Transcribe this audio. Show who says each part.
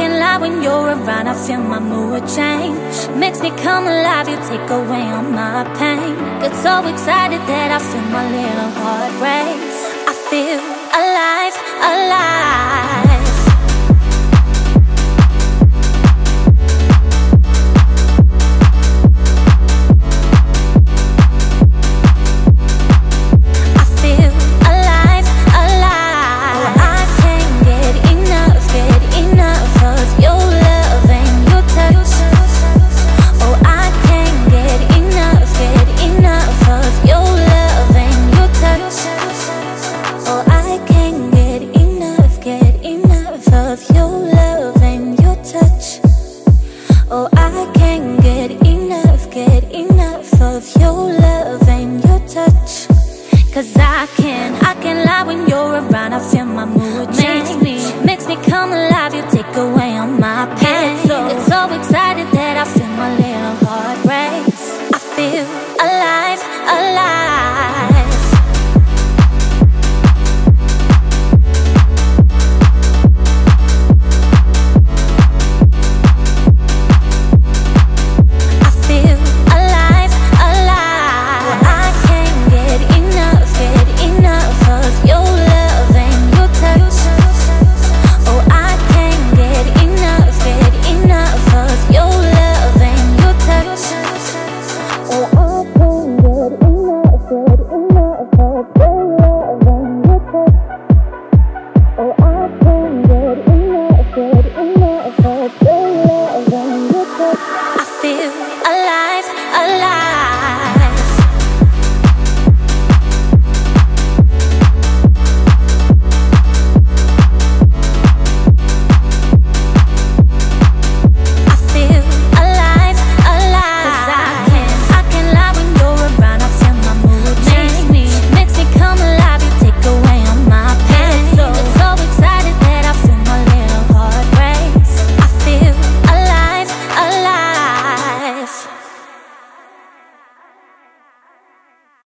Speaker 1: can't lie when you're around, I feel my mood change. Makes me come alive, you take away all my pain. Get so excited that I feel my little heart break. Of your love and your touch. Cause I can, I can lie when you're around. I feel my mood change. Makes me, makes me come alive. You take away all my pain. so, It's so excited that I feel my little heart race. I feel alive, alive.